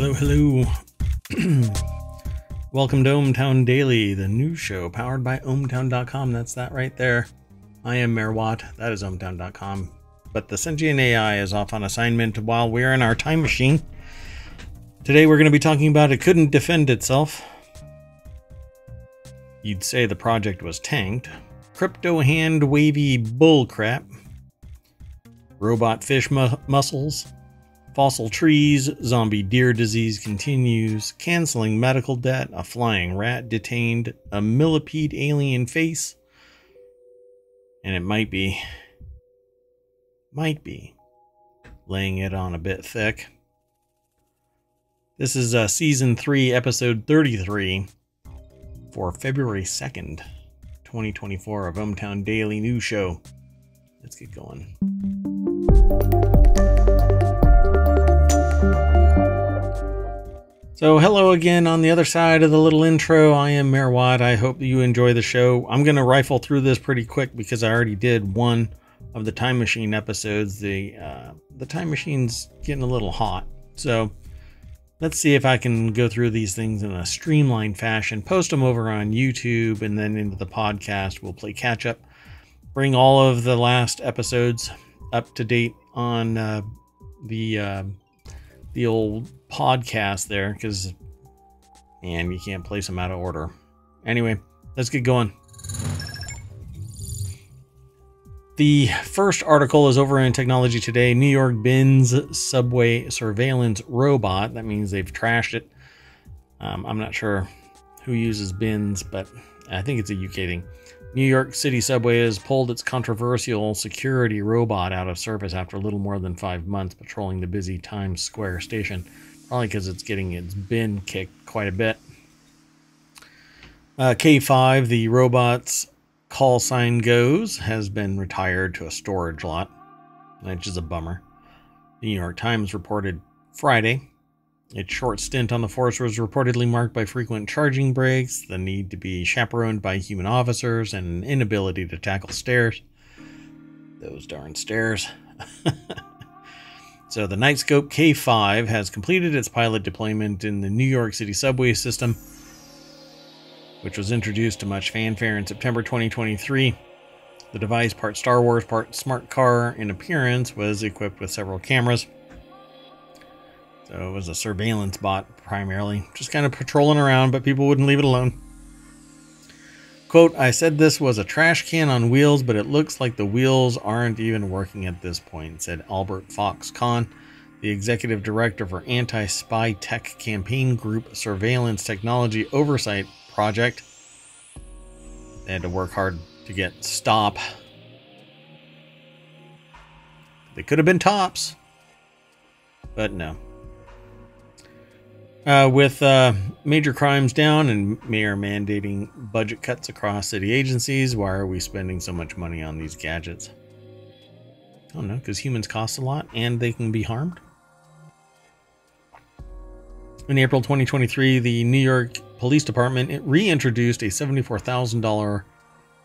Hello, hello. Welcome to ohmTown Daily, the news show powered by ohmtown.com. That's that right there. I am Mayor Watt. That is ohmtown.com. But the sentient AI is off on assignment while we're in our time machine. Today we're going to be talking about it couldn't defend itself. You'd say the project was tanked. Crypto hand wavy bullcrap. Robot fish mu- muscles. Fossil trees, zombie deer disease continues, canceling medical debt, a flying rat detained, a millipede alien face, and it might be, might be, laying it on a bit thick. This is uh, season 3, episode 33 for February 2nd, 2024 of ohmTown Daily News Show. Let's get going. So, hello again on the other side of the little intro. I am Mayor Watt. I hope you enjoy the show. I'm going to rifle through this pretty quick because I already did one of the Time Machine episodes. The uh, the Time Machine's getting a little hot, so let's see if I can go through these things in a streamlined fashion. Post them over on YouTube and then into the podcast. We'll play catch up. Bring all of the last episodes up to date on uh, the uh, the old podcast there because, man, you can't place them out of order. Anyway, let's get going. The first article is over in Technology Today. New York bins subway surveillance robot. That means they've trashed it. Um, I'm not sure who uses bins, but I think it's a UK thing. New York City Subway has pulled its controversial security robot out of service after a little more than five months patrolling the busy Times Square station. Probably because it's getting its bin kicked quite a bit. Uh, K5, the robot's call sign goes, has been retired to a storage lot, which is a bummer. The New York Times reported Friday. Its short stint on the force was reportedly marked by frequent charging breaks, the need to be chaperoned by human officers, and an inability to tackle stairs. Those darn stairs. So the Knightscope K5 has completed its pilot deployment in the New York City subway system, which was introduced to much fanfare in September 2023. The device, part Star Wars, part smart car in appearance, was equipped with several cameras. So it was a surveillance bot primarily, just kind of patrolling around, but people wouldn't leave it alone. Quote, I said this was a trash can on wheels, but it looks like the wheels aren't even working at this point, said Albert Fox Cahn, the executive director for Anti Spy Tech Campaign Group Surveillance Technology Oversight Project. They had to work hard to get stop. They could have been tops, but no. Uh, with uh, major crimes down and mayor mandating budget cuts across city agencies, why are we spending so much money on these gadgets? I don't know, because humans cost a lot and they can be harmed. In April 2023, the New York Police Department reintroduced a $74,000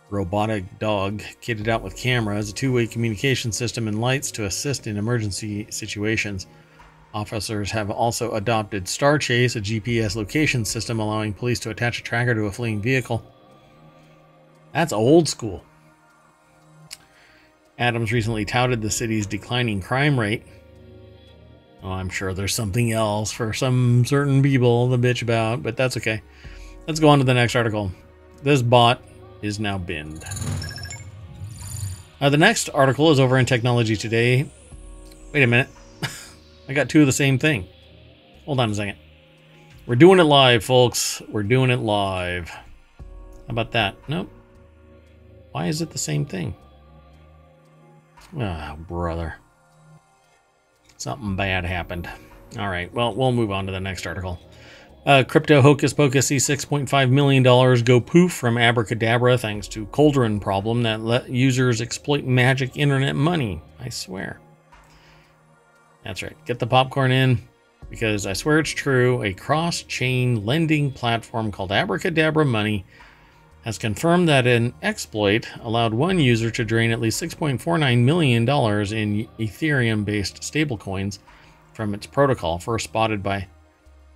robotic dog kitted out with cameras, a two way communication system, and lights to assist in emergency situations. Officers have also adopted StarChase, a GPS location system allowing police to attach a tracker to a fleeing vehicle. That's old school. Adams recently touted the city's declining crime rate. Oh, I'm sure there's something else for some certain people to bitch about, but that's okay. Let's go on to the next article. This bot is now binned. Uh, the next article is over in Technology Today. Wait a minute. I got two of the same thing. Hold on a second. We're doing it live, folks. We're doing it live. How about that? Nope. Why is it the same thing? Oh, brother. Something bad happened. All right, well, we'll move on to the next article. Uh, crypto hocus pocus see $6.5 million go poof from abracadabra thanks to cauldron problem that let users exploit magic internet money. I swear. That's right. Get the popcorn in because I swear it's true. A cross chain lending platform called Abracadabra Money has confirmed that an exploit allowed one user to drain at least $6.49 million in Ethereum based stablecoins from its protocol, first spotted by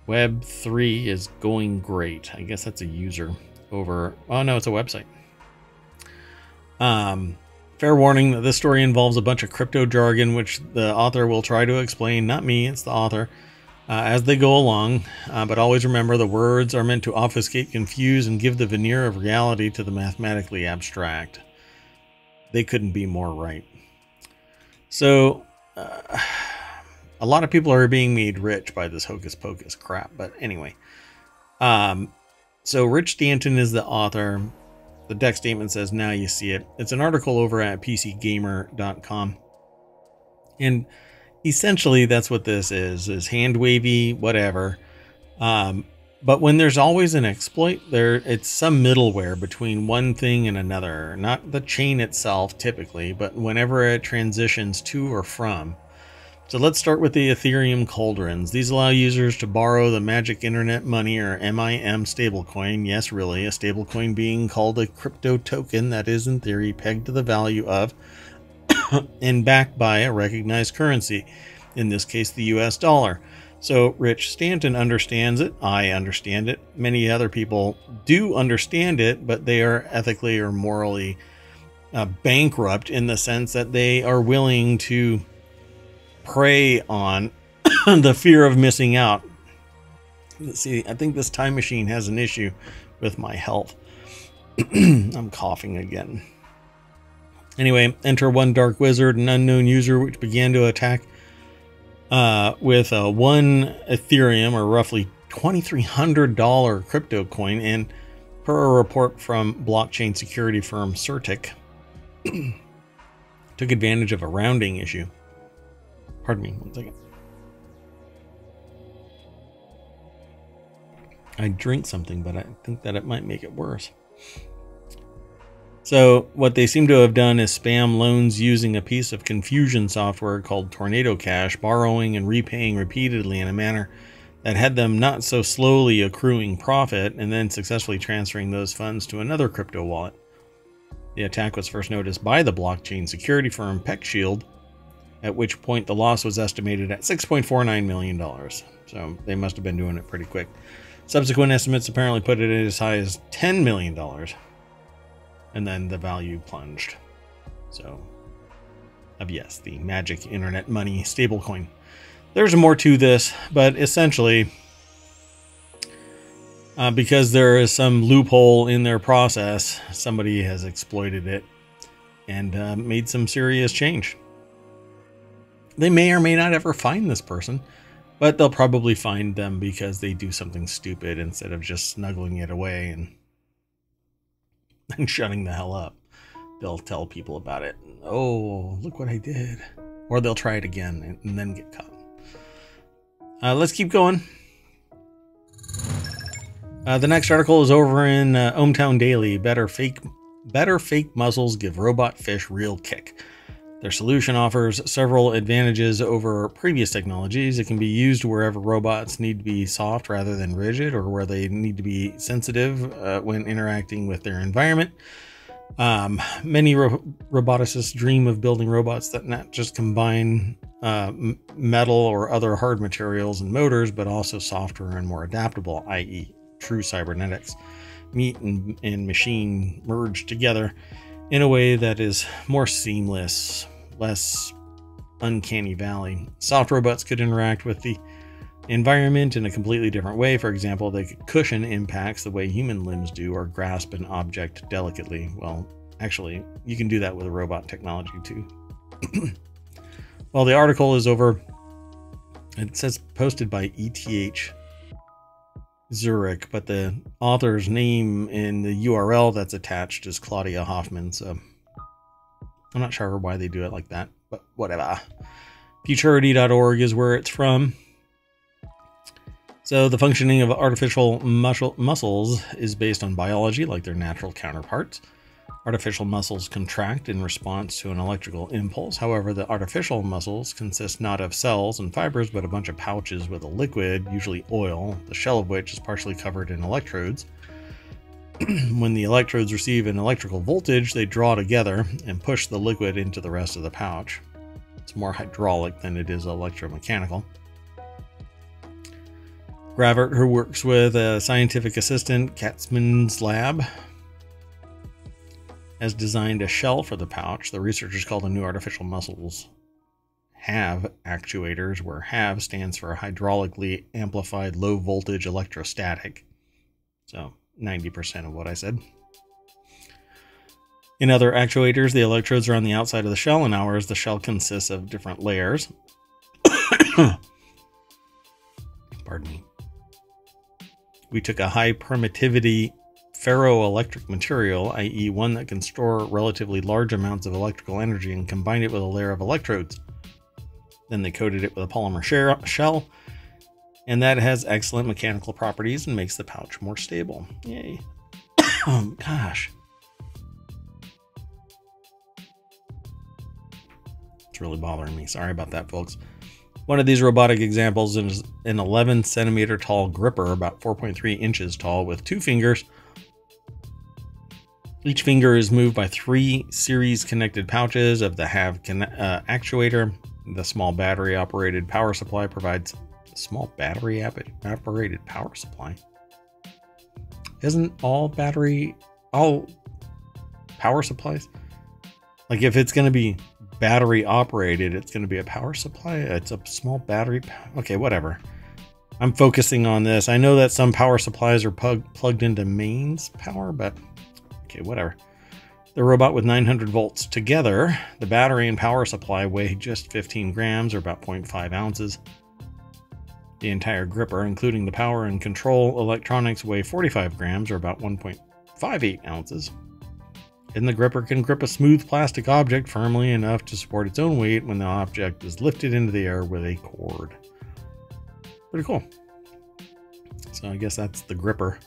Web 3 is going great. I guess that's a user over. Oh, no, it's a website. Um, fair warning that this story involves a bunch of crypto jargon, which the author will try to explain. Not me, it's the author. Uh, as they go along, uh, but always remember the words are meant to obfuscate, confuse, and give the veneer of reality to the mathematically abstract. They couldn't be more right. So, uh, a lot of people are being made rich by this hocus pocus crap. But anyway, um, so Rich Stanton is the author. The deck statement says, now you see it. It's an article over at pcgamer.com. And essentially that's what this is, is hand wavy, whatever. Um, but when there's always an exploit, there it's some middleware between one thing and another. Not the chain itself typically, but whenever it transitions to or from. So let's start with the Ethereum cauldrons. These allow users to borrow the Magic Internet Money or MIM stablecoin. Yes, really, a stablecoin being called a crypto token that is in theory pegged to the value of and backed by a recognized currency, in this case the US dollar. So Rich Stanton understands it. I understand it. Many other people do understand it, but they are ethically or morally uh, bankrupt in the sense that they are willing to prey on the fear of missing out. Let's see, I think this time machine has an issue with my health. I'm coughing again. Anyway, enter one dark wizard, an unknown user, which began to attack uh, with a one Ethereum or roughly $2,300 crypto coin. And per a report from blockchain security firm CertiK, took advantage of a rounding issue. Pardon me, one second. I drink something, but I think that it might make it worse. So, what they seem to have done is spam loans using a piece of confusion software called Tornado Cash, borrowing and repaying repeatedly in a manner that had them not so slowly accruing profit and then successfully transferring those funds to another crypto wallet. The attack was first noticed by the blockchain security firm PeckShield, at which point the loss was estimated at $6.49 million. So they must have been doing it pretty quick. Subsequent estimates apparently put it as high as $10 million. And then the value plunged. So, of yes, the magic internet money stablecoin. There's more to this, but essentially, uh, because there is some loophole in their process, somebody has exploited it and uh, made some serious change. They may or may not ever find this person, but they'll probably find them because they do something stupid instead of just snuggling it away and, and shutting the hell up. They'll tell people about it. Oh, look what I did. Or they'll try it again and, then get caught. Uh, let's keep going. Uh, the next article is over in uh, ohmTown Daily. Better fake, better fake muzzles give robot fish real kick. Their solution offers several advantages over previous technologies. It can be used wherever robots need to be soft rather than rigid, or where they need to be sensitive uh, when interacting with their environment. Um, many ro- roboticists dream of building robots that not just combine uh, metal or other hard materials and motors, but also software and more adaptable, i.e., true cybernetics. Meat and, and machine merged together in a way that is more seamless, less uncanny valley. Soft robots could interact with the environment in a completely different way. For example, they could cushion impacts the way human limbs do or grasp an object delicately. Well, actually, you can do that with robot technology too. well, the article is over. It says posted by ETH Zurich, but the author's name in the URL that's attached is Claudia Hoffman, so I'm not sure why they do it like that, but whatever. Futurity.org is where it's from. So the functioning of artificial muscle muscles is based on biology like their natural counterparts. Artificial muscles contract in response to an electrical impulse. However, the artificial muscles consist not of cells and fibers, but a bunch of pouches with a liquid, usually oil, the shell of which is partially covered in electrodes. when the electrodes receive an electrical voltage, they draw together and push the liquid into the rest of the pouch. It's more hydraulic than it is electromechanical. Gravert, who works with a scientific assistant, Katzschmann's lab, has designed a shell for the pouch. The researchers call the new artificial muscles HAV actuators, where HAV stands for hydraulically amplified low voltage electrostatic. So 90% of what I said. In other actuators, the electrodes are on the outside of the shell. In ours, the shell consists of different layers. Pardon me. We took a high permittivity ferroelectric material, i.e., one that can store relatively large amounts of electrical energy, and combined it with a layer of electrodes. Then they coated it with a polymer shell, and that has excellent mechanical properties and makes the pouch more stable. Yay. oh, gosh. It's really bothering me. Sorry about that, folks. One of these robotic examples is an 11 centimeter tall gripper, about 4.3 inches tall, with two fingers. Each finger is moved by three series connected pouches of the HAV uh, actuator. The small battery operated power supply provides small battery operated power supply. Isn't all battery all power supplies? Like if it's going to be battery operated, it's going to be a power supply. It's a small battery. Okay, whatever. I'm focusing on this. I know that some power supplies are plug plugged into mains power, but okay, whatever. The robot with 900 volts together, the battery and power supply weigh just 15 grams or about 0.5 ounces. The entire gripper, including the power and control electronics, weigh 45 grams or about 1.58 ounces and the gripper can grip a smooth plastic object firmly enough to support its own weight when the object is lifted into the air with a cord. Pretty cool. So I guess that's the gripper.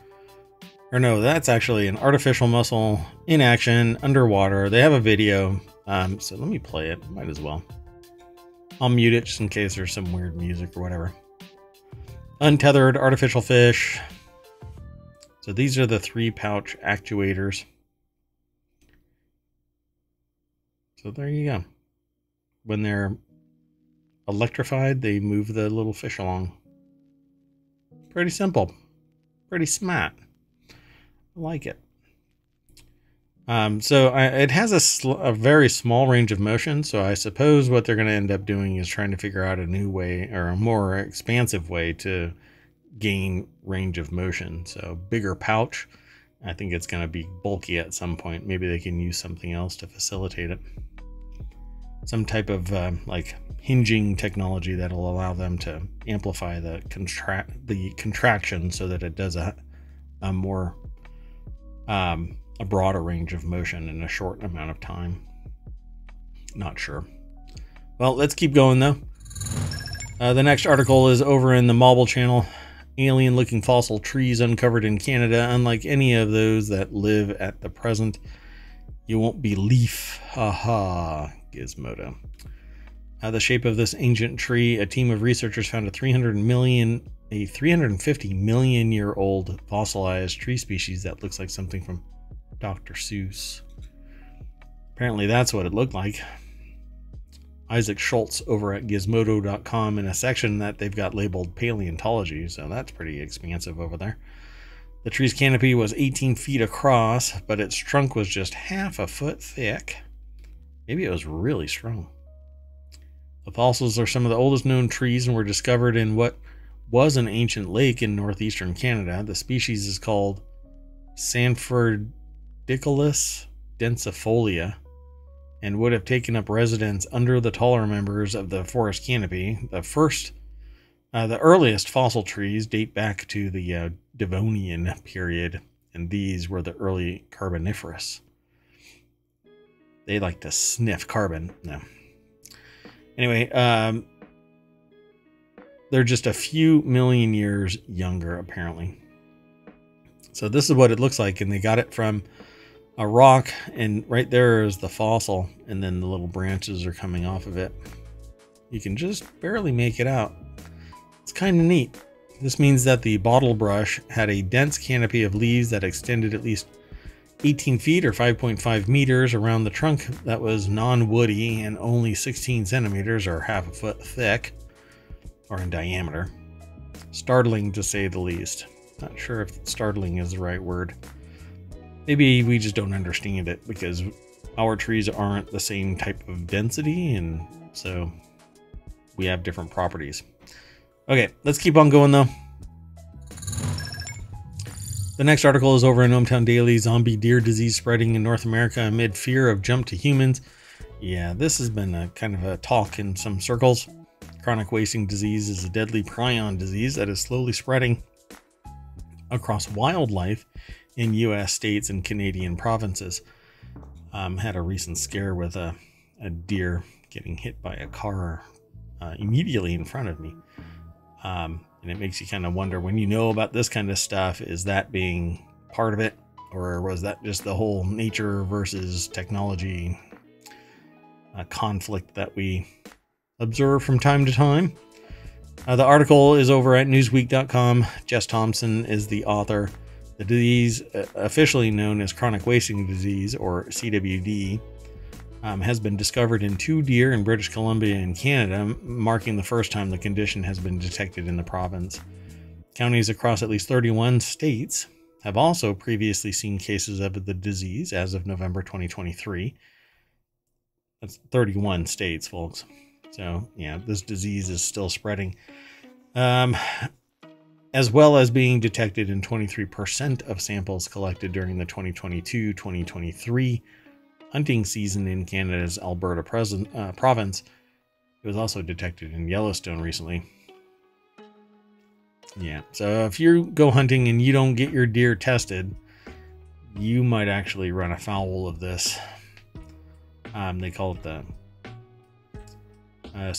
Or no, that's actually an artificial muscle in action underwater. They have a video, um, so let me play it. Might as well. I'll mute it just in case there's some weird music or whatever. Untethered artificial fish. So these are the three pouch actuators. So there you go. When they're electrified, they move the little fish along. Pretty simple. Pretty smart. I like it. Um, so I, it has a, a, very small range of motion. So I suppose what they're going to end up doing is trying to figure out a new way or a more expansive way to gain range of motion. So bigger pouch. I think it's going to be bulky at some point. Maybe they can use something else to facilitate it some type of uh, like hinging technology that'll allow them to amplify the contract the contraction so that it does a, a more um, a broader range of motion in a short amount of time. Not sure. Well, let's keep going though. Uh, the next article is over in the Mobble Channel. Alien looking fossil trees uncovered in Canada, unlike any of those that live at the present. You won't believe. Haha. Gizmodo. Uh, the shape of this ancient tree, a team of researchers found a 300 million, a 350 million year old fossilized tree species that looks like something from Dr. Seuss. Apparently, that's what it looked like. Isaac Schultz over at gizmodo.com in a section that they've got labeled paleontology, so that's pretty expansive over there. The tree's canopy was 18 feet across, but its trunk was just half a foot thick. Maybe it was really strong. The fossils are some of the oldest known trees and were discovered in what was an ancient lake in northeastern Canada. The species is called Sanfordiacaulis densifolia and would have taken up residence under the taller members of the forest canopy. The first, uh, the earliest fossil trees date back to the uh, Devonian period, and these were the early Carboniferous. They like to sniff carbon. No. Anyway, um, they're just a few million years younger, apparently. So this is what it looks like, and they got it from a rock, and right there is the fossil, and then the little branches are coming off of it. You can just barely make it out. It's kind of neat. This means that the bottle brush had a dense canopy of leaves that extended at least 18 feet or 5.5 meters around the trunk that was non-woody and only 16 centimeters or half a foot thick or in diameter. startling to say the least. Not sure if startling is the right word. Maybe we just don't understand it because our trees aren't the same type of density, and so we have different properties. Okay, let's keep on going though. The next article is over in ohmTown Daily Zombie Deer Disease Spreading in North America Amid Fear of Jump to Humans. Yeah, this has been a kind of a talk in some circles. Chronic wasting disease is a deadly prion disease that is slowly spreading across wildlife in U.S. states and Canadian provinces. Um, had a recent scare with a, a deer getting hit by a car uh, immediately in front of me. Um, and it makes you kind of wonder when you know about this kind of stuff, is that being part of it? Or was that just the whole nature versus technology uh, conflict that we observe from time to time? Uh, the article is over at newsweek.com. Jess Thompson is the author. The disease, uh, officially known as chronic wasting disease or CWD, um, has been discovered in two deer in British Columbia and Canada, marking the first time the condition has been detected in the province. Counties across at least 31 states have also previously seen cases of the disease as of November 2023. That's 31 states, folks. So, yeah, this disease is still spreading. Um, as well as being detected in 23% of samples collected during the 2022 2023 hunting season in Canada's Alberta present, uh, province. It was also detected in Yellowstone recently. Yeah, so if you go hunting and you don't get your deer tested, you might actually run afoul of this. Um, they call it the uh,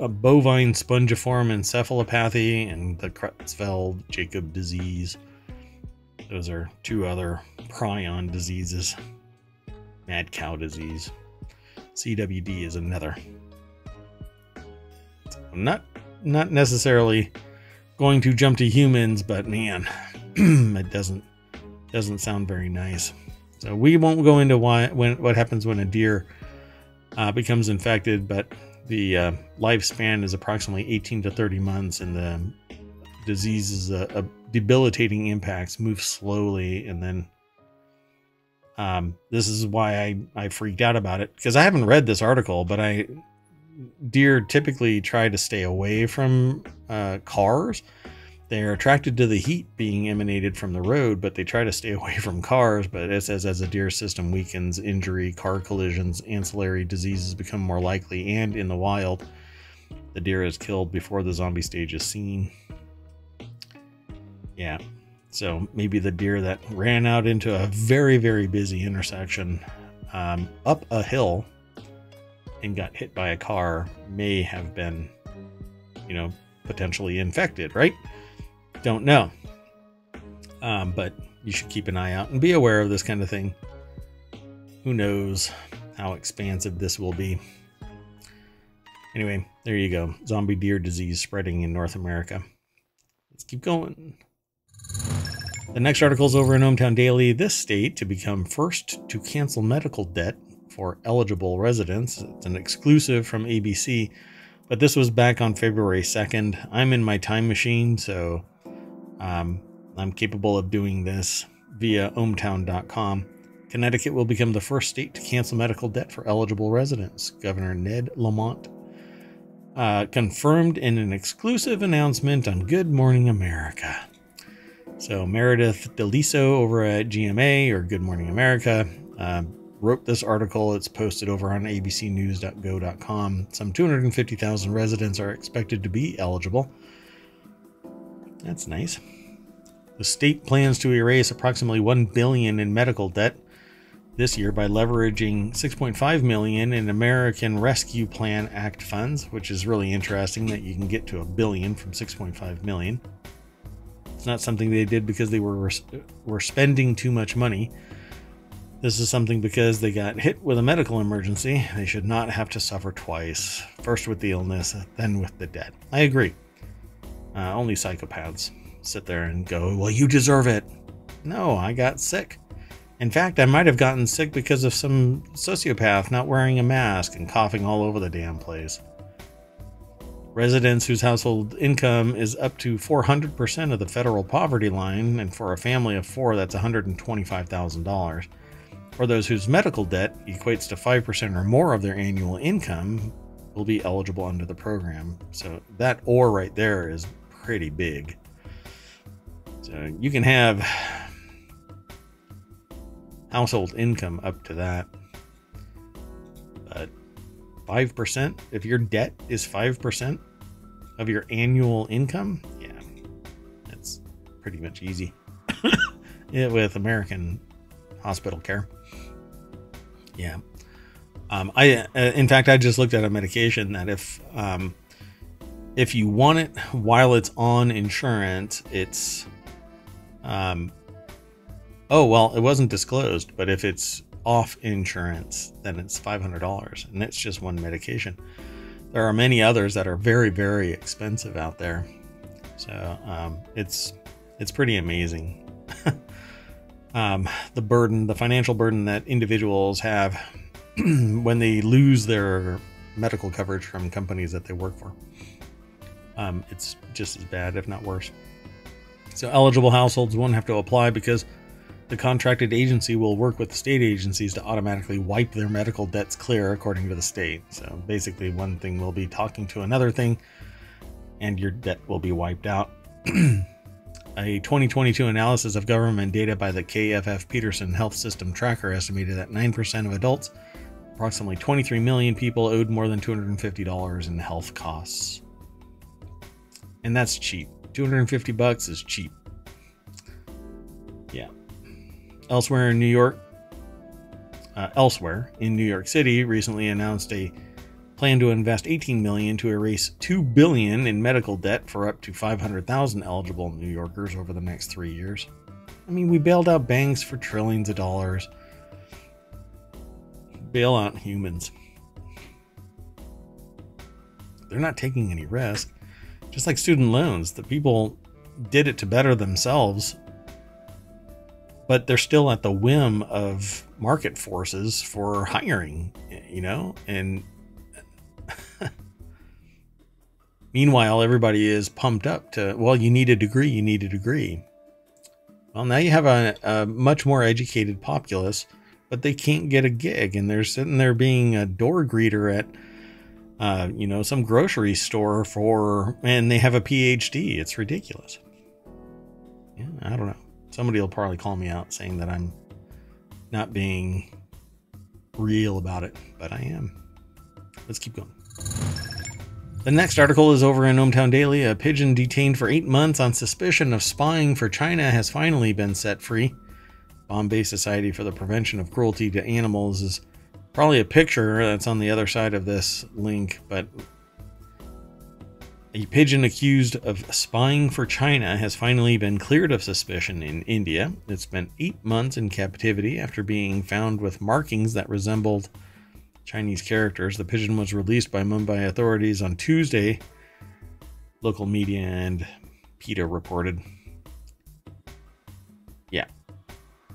a bovine spongiform encephalopathy and the Creutzfeldt Jacob disease. Those are two other prion diseases. Mad cow disease. CWD is another. I'm not not necessarily going to jump to humans, but man, it doesn't doesn't sound very nice. So we won't go into why when what happens when a deer uh, becomes infected, but the uh, lifespan is approximately 18 to 30 months, and the disease's uh, debilitating impacts move slowly, and then um, this is why I, I freaked out about it because I haven't read this article, but I deer typically try to stay away from uh, cars they're attracted to the heat being emanated from the road, but they try to stay away from cars. But it says as the deer system weakens, injury, car collisions, ancillary diseases become more likely, and in the wild, the deer is killed before the zombie stage is seen. Yeah, so maybe the deer that ran out into a very, very busy intersection um, up a hill and got hit by a car may have been, you know, potentially infected, right? Don't know. Um, but you should keep an eye out and be aware of this kind of thing. Who knows how expansive this will be. Anyway, there you go. Zombie deer disease spreading in North America. Let's keep going. The next article is over in ohmTown Daily. This state to become first to cancel medical debt for eligible residents. It's an exclusive from ABC, but this was back on February 2nd. I'm in my time machine, so um, I'm capable of doing this via ohmtown.com. Connecticut will become the first state to cancel medical debt for eligible residents. Governor Ned Lamont uh, confirmed in an exclusive announcement on Good Morning America. So Meredith Deliso over at GMA or Good Morning America uh, wrote this article. It's posted over on abcnews.go.com. Some 250,000 residents are expected to be eligible. That's nice. The state plans to erase approximately 1 billion in medical debt this year by leveraging 6.5 million in American Rescue Plan Act funds, which is really interesting that you can get to a billion from 6.5 million. It's not something they did because they were were spending too much money. This is something because they got hit with a medical emergency. They should not have to suffer twice. First with the illness, then with the debt. I agree. Uh, only psychopaths sit there and go, well, you deserve it. No, I got sick. In fact, I might have gotten sick because of some sociopath not wearing a mask and coughing all over the damn place. Residents whose household income is up to 400% of the federal poverty line, and for a family of four, that's $125,000. or those whose medical debt equates to 5% or more of their annual income, will be eligible under the program. So that or right there is pretty big. So you can have household income up to that. But 5%, if your debt is 5% of your annual income, yeah, that's pretty much easy yeah, with American hospital care. Yeah. Um, I, uh, in fact, I just looked at a medication that if, um, if you want it while it's on insurance, it's, um, oh, well, it wasn't disclosed, but if it's off insurance, then it's $500 and it's just one medication. There are many others that are very, very expensive out there. So, um, it's, it's pretty amazing. um, the burden, the financial burden that individuals have when they lose their medical coverage from companies that they work for. Um, it's just as bad, if not worse. So, eligible households won't have to apply because the contracted agency will work with state agencies to automatically wipe their medical debts clear according to the state. So basically, one thing will be talking to another thing, and your debt will be wiped out. A 2022 analysis of government data by the KFF Peterson Health System Tracker estimated that 9% of adults, approximately 23 million people, owed more than $250 in health costs. And that's cheap. 250 bucks is cheap. Yeah. Elsewhere in New York, uh, elsewhere in New York City, recently announced a plan to invest 18 million to erase 2 billion in medical debt for up to 500,000 eligible New Yorkers over the next 3 years. I mean, we bailed out banks for trillions of dollars. Bail out humans. They're not taking any risk. Just like student loans, the people did it to better themselves but they're still at the whim of market forces for hiring, you know? And meanwhile, everybody is pumped up to, well, you need a degree, you need a degree. Well, now you have a, a much more educated populace, but they can't get a gig, and they're sitting there being a door greeter at, uh, you know, some grocery store for, and they have a PhD. It's ridiculous. Yeah, I don't know. Somebody will probably call me out saying that I'm not being real about it, but I am. Let's keep going. The next article is over in ohmTown Daily. A pigeon detained for eight months on suspicion of spying for China has finally been set free. Bombay Society for the Prevention of Cruelty to Animals is probably a picture that's on the other side of this link, but a pigeon accused of spying for China has finally been cleared of suspicion in India. It spent eight months in captivity after being found with markings that resembled Chinese characters. The pigeon was released by Mumbai authorities on Tuesday, local media and PETA reported. Yeah.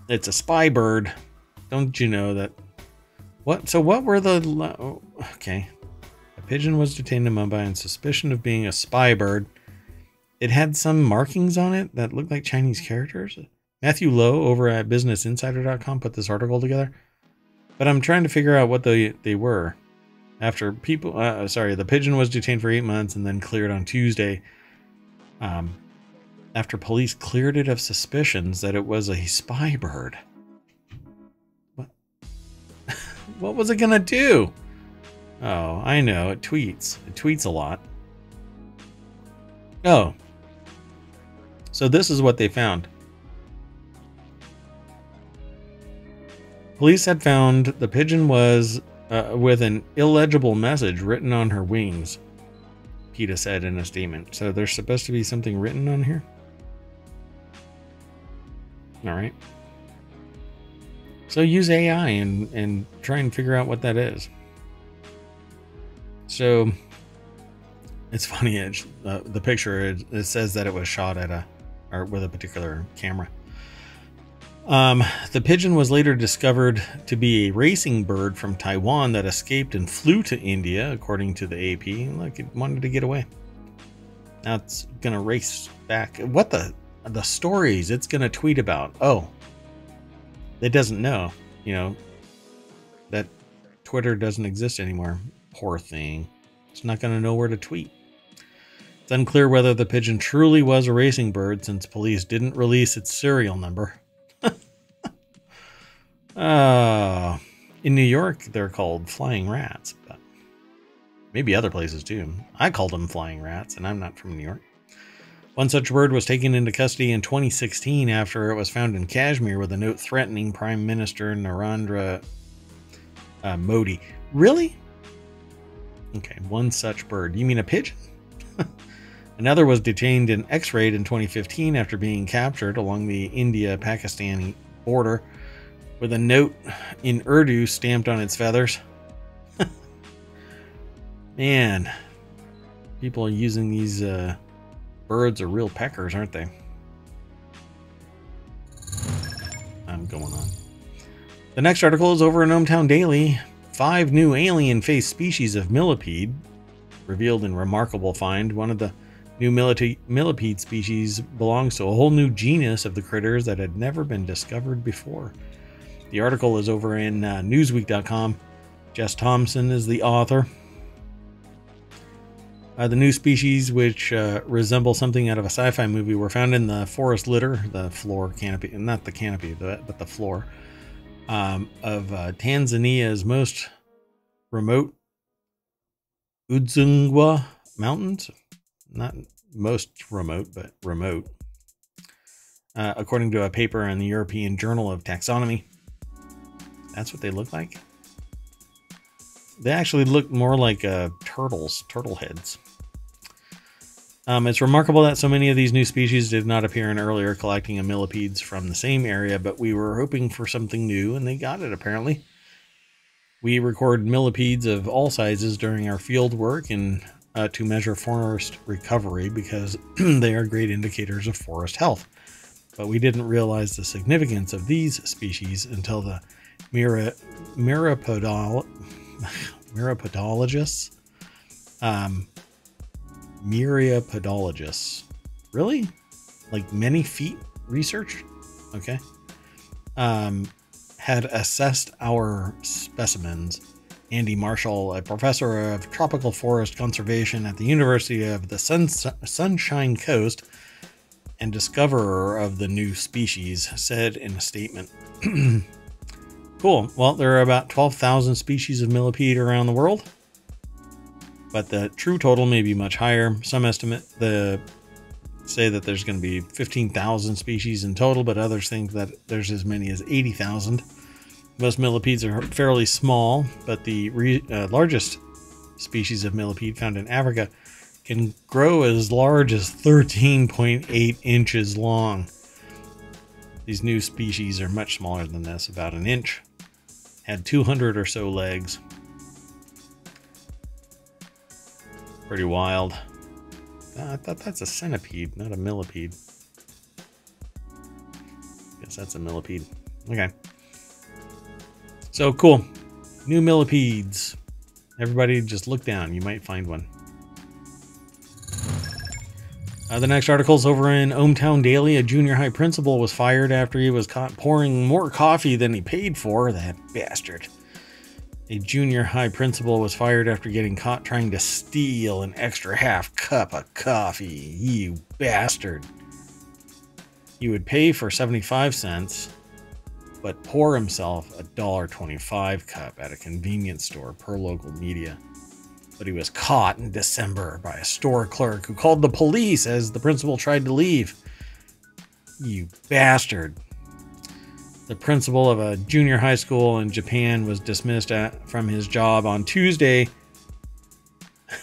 It's a spy bird. Don't you know that? What? So, what were the. Okay a pigeon was detained in Mumbai on suspicion of being a spy bird. It had some markings on it that looked like Chinese characters. Matthew Lowe over at BusinessInsider.com put this article together, but I'm trying to figure out what they they were. After people, uh, sorry, the pigeon was detained for eight months and then cleared on Tuesday. Um, after police cleared it of suspicions that it was a spy bird. What was it gonna do? Oh, I know. It tweets. It tweets a lot. Oh. So this is what they found. Police had found the pigeon was uh, with an illegible message written on her wings, PETA said in a statement. So there's supposed to be something written on here? All right. So use AI and, and try and figure out what that is. So it's funny. It, uh, the picture it, it, says that it was shot at a or with a particular camera. Um, the pigeon was later discovered to be a racing bird from Taiwan that escaped and flew to India, according to the AP. Like it wanted to get away. Now it's gonna race back. What the the stories it's gonna tweet about? Oh, it doesn't know. You know that Twitter doesn't exist anymore. Poor thing. It's not gonna know where to tweet. It's unclear whether the pigeon truly was a racing bird since police didn't release its serial number. uh, in New York, they're called flying rats, but maybe other places too. I called them flying rats, and I'm not from New York. One such bird was taken into custody in 2016 after it was found in Kashmir with a note threatening Prime Minister Narendra uh, Modi. Really? Okay, one such bird. You mean a pigeon? Another was detained and x rayed in 2015 after being captured along the India Pakistani border with a note in Urdu stamped on its feathers. Man, people are using these uh, birds are real peckers, aren't they? I'm going on. The next article is over in ohmTown Daily. Five new alien-faced species of millipede revealed in remarkable find. One of the New millipede species belongs to a whole new genus of the critters that had never been discovered before. The article is over in uh, Newsweek.com. Jess Thompson is the author. Uh, the new species, which uh, resemble something out of a sci fi movie, were found in the forest litter, the floor canopy, not the canopy, but the floor, um, of uh, Tanzania's most remote Udzungwa Mountains not most remote, but remote, uh, according to a paper in the European Journal of Taxonomy. That's what they look like. They actually look more like uh, turtles, turtle heads. Um, it's remarkable that so many of these new species did not appear in earlier collecting of millipedes from the same area, but we were hoping for something new, and they got it apparently. We record millipedes of all sizes during our field work, and uh, to measure forest recovery because they are great indicators of forest health. But we didn't realize the significance of these species until the Mira. Um, Myriapodologists. Really? Like many feet research? Okay. Um, had assessed our specimens Andy Marshall, a professor of tropical forest conservation at the University of the Sun- Sunshine Coast and discoverer of the new species, said in a statement. cool. Well, there are about 12,000 species of millipede around the world, but the true total may be much higher. Some estimate the say that there's going to be 15,000 species in total, but others think that there's as many as 80,000. Most millipedes are fairly small, but the re- uh, largest species of millipede found in Africa can grow as large as 13.8 inches long. These new species are much smaller than this, about an inch. Had 200 or so legs. Pretty wild. Uh, I thought that's a centipede, not a millipede. Guess that's a millipede. Okay. So cool. New millipedes. Everybody just look down. You might find one. Uh, the next article is over in ohmTown Daily. A junior high principal was fired after he was caught pouring more coffee than he paid for. That bastard. A junior high principal was fired after getting caught trying to steal an extra half cup of coffee. You bastard. He would pay for 75 cents but pour himself a $1.25 cup at a convenience store per local media. But he was caught in December by a store clerk who called the police as the principal tried to leave. You bastard. The principal of a junior high school in Japan was dismissed at, from his job on Tuesday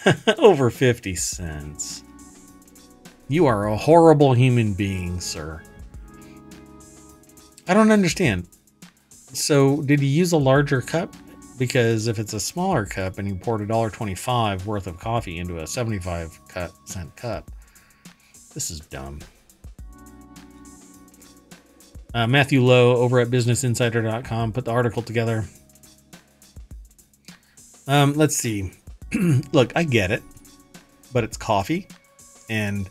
over 50 cents. You are a horrible human being, sir. I don't understand. So, did he use a larger cup? Because if it's a smaller cup and you poured a dollar twenty-five worth of coffee into a seventy-five cent cup, this is dumb. Uh, Matthew Lowe over at BusinessInsider.com put the article together. Um, let's see. Look, I get it, but it's coffee, and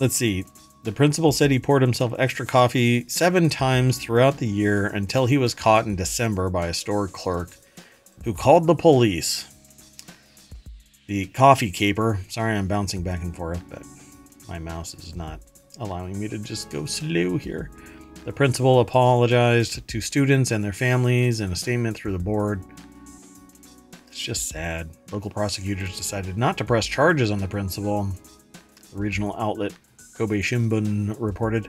let's see. The principal said he poured himself extra coffee seven times throughout the year until he was caught in December by a store clerk who called the police. The coffee caper. Sorry, I'm bouncing back and forth, but my mouse is not allowing me to just go slow here. The principal apologized to students and their families in a statement through the board. It's just sad. Local prosecutors decided not to press charges on the principal. The regional outlet Kobe Shimbun reported.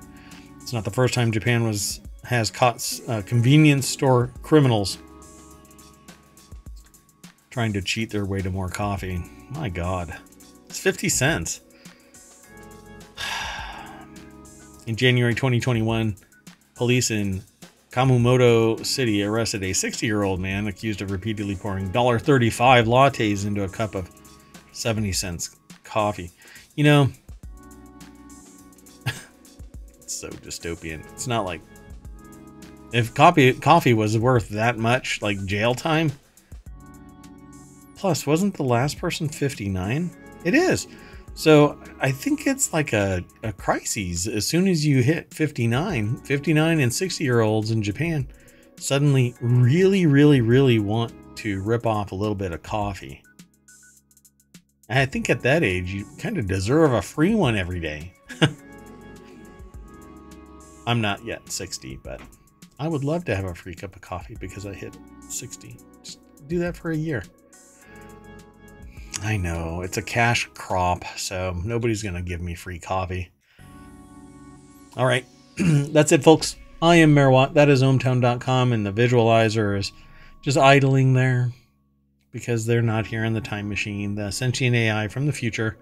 It's not the first time Japan was has caught uh, convenience store criminals trying to cheat their way to more coffee. My God, it's 50 cents. In January 2021, police in Kumamoto City arrested a 60 year old man accused of repeatedly pouring $1.35 lattes into a cup of 70 cents coffee. You know, it's so dystopian. It's not like if coffee coffee was worth that much, like jail time. Plus, wasn't the last person 59? It is. So I think it's like a, a crisis. As soon as you hit 59, 59 and 60 year olds in Japan suddenly really, really, really want to rip off a little bit of coffee. And I think at that age, you kind of deserve a free one every day. I'm not yet 60, but I would love to have a free cup of coffee because I hit 60. Just do that for a year. I know, it's a cash crop, so nobody's going to give me free coffee. All right, that's it, folks. I am Merwat. That is ohmtown.com, and the visualizer is just idling there because they're not here in the time machine. The sentient AI from the future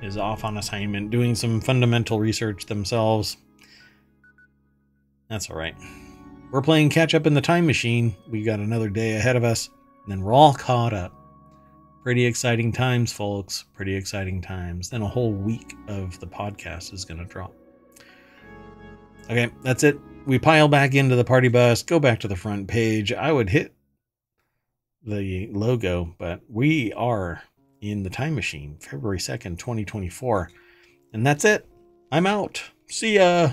is off on assignment doing some fundamental research themselves. That's all right. We're playing catch up in the time machine. We got another day ahead of us, and then we're all caught up. Pretty exciting times, folks. Pretty exciting times. Then a whole week of the podcast is going to drop. Okay, that's it. We pile back into the party bus, go back to the front page. I would hit the logo, but we are in the time machine, February 2nd, 2024. And that's it. I'm out. See ya.